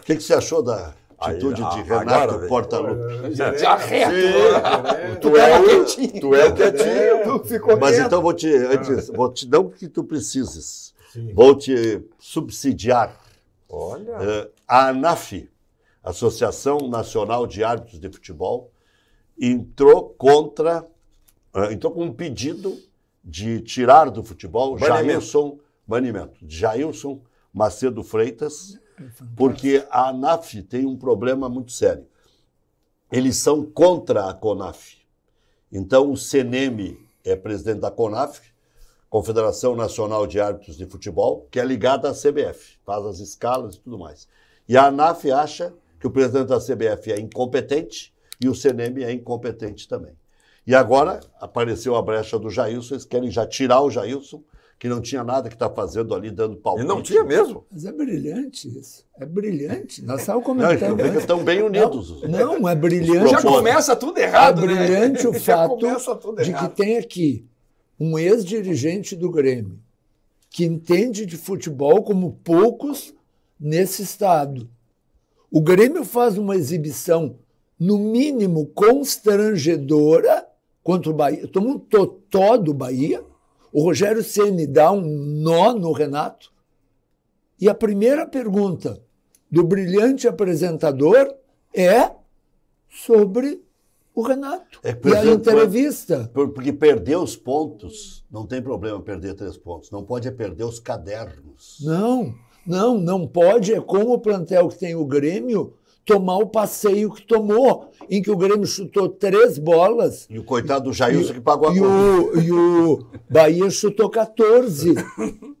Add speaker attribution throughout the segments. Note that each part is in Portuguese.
Speaker 1: O que, que você achou da atitude
Speaker 2: Aí,
Speaker 1: de
Speaker 2: a- agora,
Speaker 1: Renato. Portaluppi?
Speaker 3: Já reto. Tu
Speaker 2: é o,
Speaker 3: quietinho.
Speaker 2: tu é o quietinho.
Speaker 3: Tu ficou
Speaker 1: Mas
Speaker 3: quieto.
Speaker 1: então vou te, antes, vou te não que tu precises,
Speaker 4: Sim.
Speaker 1: vou te subsidiar.
Speaker 2: Olha.
Speaker 1: Eh, a ANAF, Associação Nacional de Árbitros de Futebol, entrou contra, eh, entrou com um pedido de tirar do futebol
Speaker 2: Banimento.
Speaker 1: Jailson, banimento, Jailson Macedo Freitas, porque a ANAF tem um problema muito sério. Eles são contra a CONAF. Então, o CNM é presidente da CONAF, Confederação Nacional de Árbitros de Futebol, que é ligada à CBF, faz as escalas e tudo mais. E a ANAF acha que o presidente da CBF é incompetente e o CNM é incompetente também. E agora apareceu a brecha do Jailson, eles querem já tirar o Jailson, que não tinha nada que está fazendo ali, dando
Speaker 2: E
Speaker 1: palpite.
Speaker 2: não tinha mesmo.
Speaker 5: Mas é brilhante isso. É brilhante. Nós estávamos
Speaker 1: Não, eles
Speaker 5: comentando. antes.
Speaker 1: estão bem unidos.
Speaker 5: Não, é brilhante.
Speaker 3: Já começa tudo errado,
Speaker 5: é
Speaker 3: né?
Speaker 5: brilhante o
Speaker 3: Já
Speaker 5: fato de que tem aqui um ex-dirigente do Grêmio que entende de futebol como poucos nesse estado. O Grêmio faz uma exibição, no mínimo, constrangedora contra o Bahia. Toma um totó do Bahia. O Rogério Ceni dá um nó no Renato. E a primeira pergunta do brilhante apresentador é sobre o Renato.
Speaker 1: É,
Speaker 5: e a entrevista.
Speaker 1: Por- Porque perder os pontos, não tem problema perder três pontos. Não pode é perder os cadernos.
Speaker 5: Não, não, não pode. É com o plantel que tem o Grêmio tomar o passeio que tomou, em que o Grêmio chutou três bolas
Speaker 1: E o coitado do Jailson que pagou a
Speaker 5: e
Speaker 1: conta.
Speaker 5: o, e o Bahia chutou 14.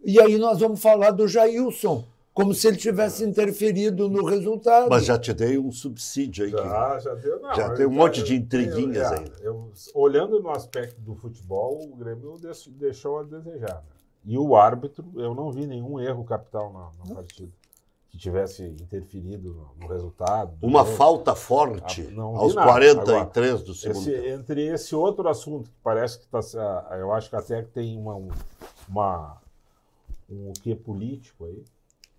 Speaker 5: E aí nós vamos falar do Jailson, como se ele tivesse interferido no resultado.
Speaker 1: Mas já te dei um subsídio aí. que-
Speaker 4: Já, já deu. Não,
Speaker 1: Já tem um monte
Speaker 4: eu-
Speaker 1: de intriguinhas
Speaker 4: eu-
Speaker 1: ainda.
Speaker 4: eu- olhando no aspecto do futebol, o Grêmio deix- deixou a desejar. né? E o árbitro, eu não vi nenhum erro capital na, na partida que tivesse interferido no, resultado. do
Speaker 1: Uma
Speaker 4: jogo.
Speaker 1: falta forte
Speaker 4: Ah,
Speaker 1: aos
Speaker 4: nada.
Speaker 1: 43 do segundo
Speaker 4: Esse-
Speaker 1: tempo.
Speaker 4: entre esse outro assunto que parece que está, eu acho que até que tem uma, um- uma um quê político aí,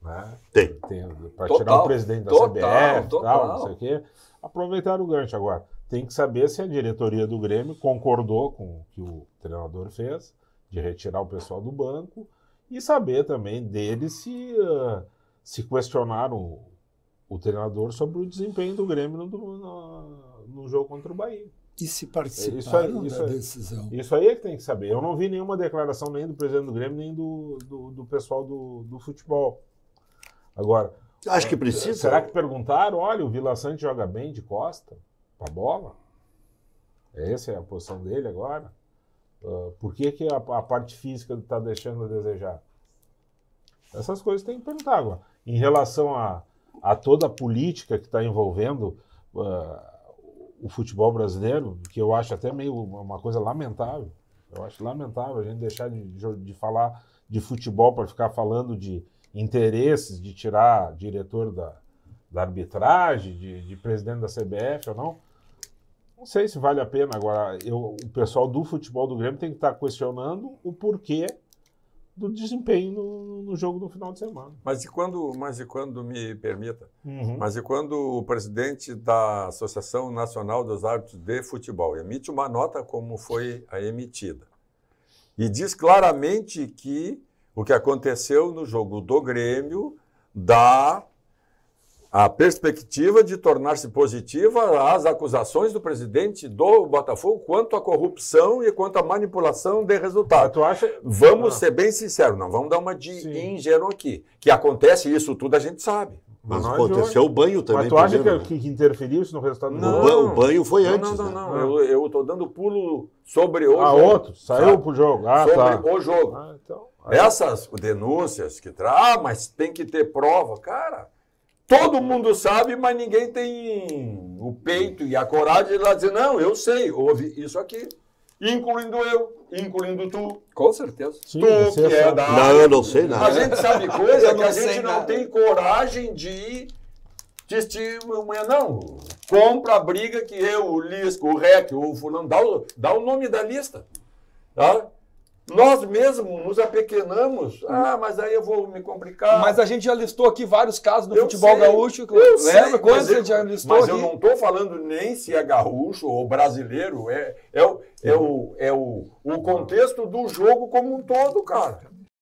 Speaker 4: né?
Speaker 1: Tem.
Speaker 4: Tem para tirar o presidente da
Speaker 3: total,
Speaker 4: CBF,
Speaker 3: total.
Speaker 4: tal, não sei o quê. Aproveitar o gancho agora. Tem que saber se a diretoria do Grêmio concordou com o que o treinador fez de retirar o pessoal do banco e saber também dele se ah, se questionaram o, o treinador sobre o desempenho do Grêmio no, no, no jogo contra o Bahia.
Speaker 5: E se
Speaker 4: Isso
Speaker 5: participaram
Speaker 4: aí, isso
Speaker 5: da
Speaker 4: aí.
Speaker 5: decisão.
Speaker 4: Isso aí é que tem que saber. Eu não vi nenhuma declaração nem do presidente do Grêmio, nem do, do, do pessoal do, do futebol. Agora,
Speaker 1: Acho que precisa.
Speaker 4: será que perguntaram? Olha, o Vila Sante joga bem de costa pra bola? Essa é a posição dele agora? Ah, por que, que a, a parte física está deixando a desejar? Essas coisas tem que perguntar agora. Em relação a, a toda a política que está envolvendo ah, o futebol brasileiro, que eu acho até meio uma coisa lamentável. Eu acho lamentável a gente deixar de, de, falar de futebol para ficar falando de interesses, de tirar diretor da, da arbitragem, de, de presidente da CBF ou não. Não sei se vale a pena. Agora, eu, o pessoal do futebol do Grêmio tem que estar questionando o porquê do desempenho no, no jogo do final de semana.
Speaker 2: Mas e quando, mas e quando me permita?
Speaker 4: Uhum.
Speaker 2: Mas e quando o presidente da Associação Nacional dos Árbitros de Futebol emite uma nota como foi a emitida e diz claramente que o que aconteceu no jogo do Grêmio dá a perspectiva de tornar-se positiva as acusações do presidente do Botafogo quanto à corrupção e quanto à manipulação de resultados.
Speaker 4: tu acha?
Speaker 2: Vamos
Speaker 4: Ah.
Speaker 2: ser bem sinceros, não vamos dar uma de
Speaker 4: Sim.
Speaker 2: ingênuo aqui. Que acontece isso tudo, a gente sabe.
Speaker 1: Mas
Speaker 4: Mas não
Speaker 1: aconteceu o banho também.
Speaker 4: Mas tu acha
Speaker 1: primeiro,
Speaker 4: que,
Speaker 1: né?
Speaker 4: que interferiu isso no resultado do
Speaker 1: O,
Speaker 2: Não.
Speaker 4: jogo?
Speaker 1: o banho foi
Speaker 2: Não,
Speaker 1: antes.
Speaker 2: não, não,
Speaker 1: né?
Speaker 2: não. Eu, eu tô dando pulo sobre o
Speaker 4: Ah,
Speaker 2: jogo.
Speaker 4: outro? Saiu
Speaker 2: Sabe?
Speaker 4: pro jogo. Ah,
Speaker 2: sobre
Speaker 4: tá.
Speaker 2: o jogo.
Speaker 4: Ah, então. aí-
Speaker 2: Essas denúncias que traz, ah, mas tem que ter prova. Cara, todo mundo sabe, mas ninguém tem o peito e a coragem de lá dizer, não, eu sei, houve isso aqui. Incluindo eu, incluindo tu.
Speaker 3: Com certeza.
Speaker 4: Sim,
Speaker 2: tu que é
Speaker 4: sabe.
Speaker 2: da
Speaker 1: Não, eu não sei
Speaker 2: A
Speaker 1: nada.
Speaker 2: gente sabe coisa que a gente não
Speaker 3: nada.
Speaker 2: tem coragem de testemunhar, não. Compra a briga que eu, o Lisco, o Rec, o fulano, dá o, dá o nome da lista. Tá? Nós mesmos nos apequenamos. Ah, mas aí eu vou me complicar.
Speaker 3: Mas a gente já listou aqui vários casos do
Speaker 2: Eu
Speaker 3: futebol
Speaker 2: sei,
Speaker 3: gaúcho.
Speaker 2: Eu
Speaker 3: Lembra quantos
Speaker 2: mas
Speaker 3: a
Speaker 2: eu-
Speaker 3: gente já listou
Speaker 2: Mas
Speaker 3: aqui?
Speaker 2: eu não estou falando nem se é gaúcho ou brasileiro. É, é, o, é, o, é o, o contexto do jogo como um todo, cara.